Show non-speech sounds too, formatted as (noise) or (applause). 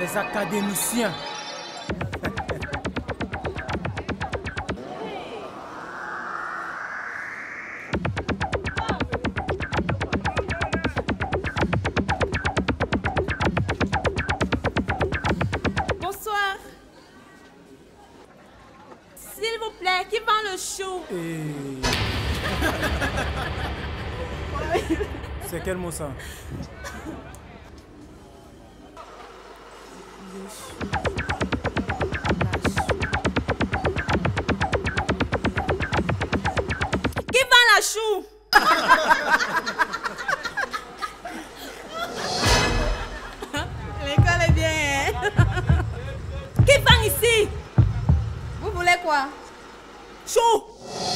les académiciens. Bonsoir. S'il vous plaît, qui vend le chou? Et... (laughs) C'est quel mot ça? Qui vend la chou? L'école est bien. Hein? Qui vend ici? Vous voulez quoi? Chou.